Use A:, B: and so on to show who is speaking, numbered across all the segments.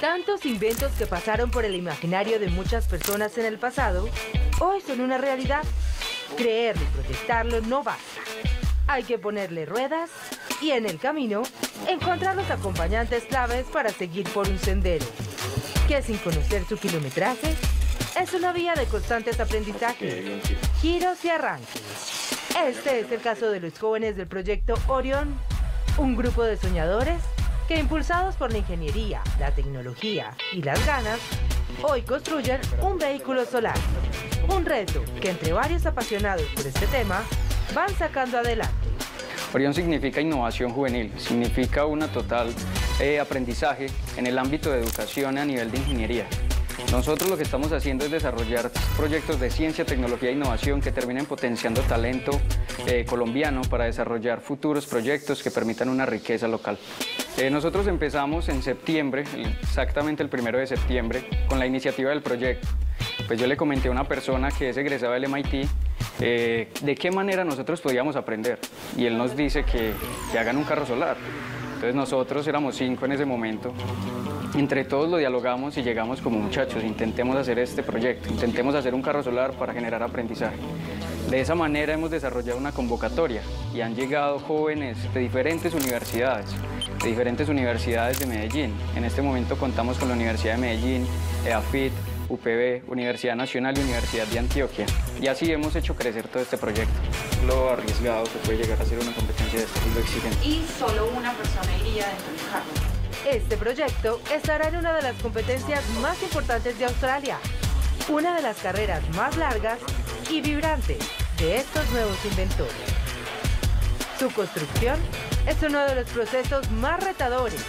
A: Tantos inventos que pasaron por el imaginario de muchas personas en el pasado, hoy son una realidad. Creerlo y proyectarlo no basta. Hay que ponerle ruedas y en el camino encontrar los acompañantes claves para seguir por un sendero, que sin conocer su kilometraje es una vía de constantes aprendizajes, giros y arranques. Este es el caso de los jóvenes del proyecto Orion, un grupo de soñadores que impulsados por la ingeniería, la tecnología y las ganas, hoy construyen un vehículo solar. Un reto que entre varios apasionados por este tema van sacando adelante.
B: Orión significa innovación juvenil, significa una total eh, aprendizaje en el ámbito de educación a nivel de ingeniería. Nosotros lo que estamos haciendo es desarrollar proyectos de ciencia, tecnología e innovación que terminen potenciando talento eh, colombiano para desarrollar futuros proyectos que permitan una riqueza local. Eh, nosotros empezamos en septiembre, exactamente el primero de septiembre, con la iniciativa del proyecto. Pues yo le comenté a una persona que es egresada del MIT eh, de qué manera nosotros podíamos aprender. Y él nos dice que, que hagan un carro solar. Entonces nosotros éramos cinco en ese momento entre todos lo dialogamos y llegamos como muchachos, intentemos hacer este proyecto, intentemos hacer un carro solar para generar aprendizaje. De esa manera hemos desarrollado una convocatoria y han llegado jóvenes de diferentes universidades, de diferentes universidades de Medellín. En este momento contamos con la Universidad de Medellín, EAFIT, UPB, Universidad Nacional y Universidad de Antioquia. Y así hemos hecho crecer todo este proyecto. Lo arriesgado que puede llegar a ser una competencia de este tipo exigente.
C: Y solo una persona iría dentro del carro.
A: Este proyecto estará en una de las competencias más importantes de Australia, una de las carreras más largas y vibrantes de estos nuevos inventores. Su construcción es uno de los procesos más retadores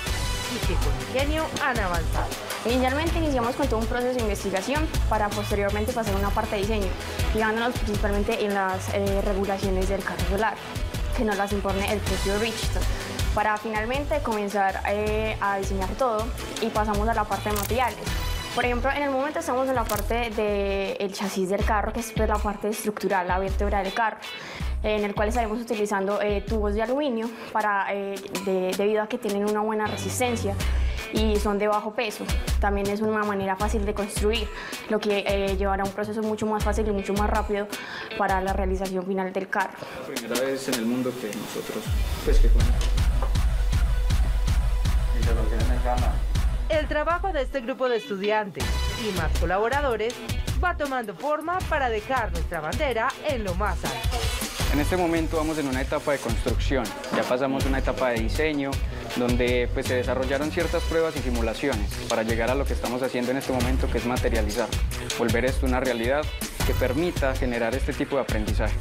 A: y que con ingenio han avanzado.
D: Inicialmente iniciamos con todo un proceso de investigación para posteriormente pasar a una parte de diseño, fijándonos principalmente en las eh, regulaciones del carro solar, que nos las impone el propio Richardson para finalmente comenzar eh, a diseñar todo y pasamos a la parte de materiales. Por ejemplo, en el momento estamos en la parte del chasis del carro, que es pues, la parte estructural, la vértebra del carro, en el cual estaremos utilizando eh, tubos de aluminio para, eh, debido a que tienen una buena resistencia y son de bajo peso. También es una manera fácil de construir, lo que llevará a un proceso mucho más fácil y mucho más rápido para la realización final del carro.
B: La primera vez en el mundo que nosotros, pues que
A: el trabajo de este grupo de estudiantes y más colaboradores va tomando forma para dejar nuestra bandera en lo más alto.
B: En este momento vamos en una etapa de construcción, ya pasamos una etapa de diseño, donde pues, se desarrollaron ciertas pruebas y simulaciones para llegar a lo que estamos haciendo en este momento, que es materializar, volver esto una realidad que permita generar este tipo de aprendizaje.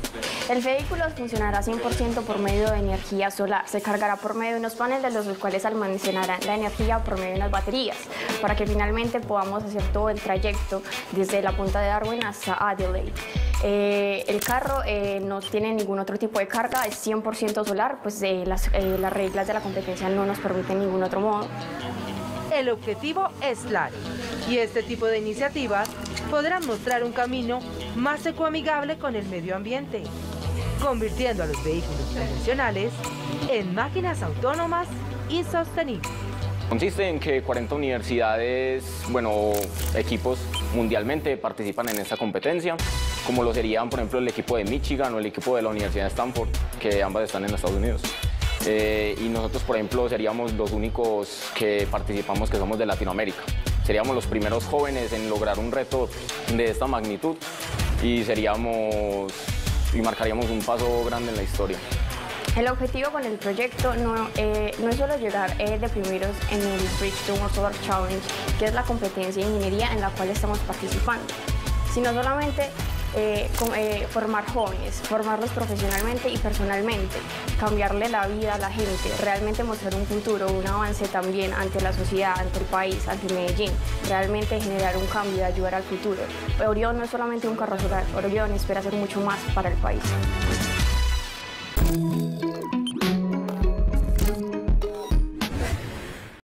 D: El vehículo funcionará 100% por medio de energía solar. Se cargará por medio de unos paneles, los cuales almacenarán la energía por medio de unas baterías, para que finalmente podamos hacer todo el trayecto desde la punta de Darwin hasta Adelaide. Eh, el carro eh, no tiene ningún otro tipo de carga, es 100% solar, pues eh, las, las reglas de la competencia no nos permiten ningún otro modo.
A: El objetivo es claro y este tipo de iniciativas podrán mostrar un camino más ecoamigable con el medio ambiente convirtiendo a los vehículos tradicionales en máquinas autónomas y sostenibles.
E: Consiste en que 40 universidades, bueno, equipos mundialmente participan en esta competencia, como lo serían, por ejemplo, el equipo de Michigan o el equipo de la Universidad de Stanford, que ambas están en Estados Unidos. Eh, y nosotros, por ejemplo, seríamos los únicos que participamos que somos de Latinoamérica. Seríamos los primeros jóvenes en lograr un reto de esta magnitud y seríamos y marcaríamos un paso grande en la historia.
D: El objetivo con el proyecto no, eh, no es solo llegar eh, de primeros en el Bridge to Solar Challenge, que es la competencia de ingeniería en la cual estamos participando, sino solamente eh, eh, formar jóvenes, formarlos profesionalmente y personalmente, cambiarle la vida a la gente, realmente mostrar un futuro, un avance también ante la sociedad, ante el país, ante Medellín, realmente generar un cambio y ayudar al futuro. Orión no es solamente un carro solar, Orión espera hacer mucho más para el país.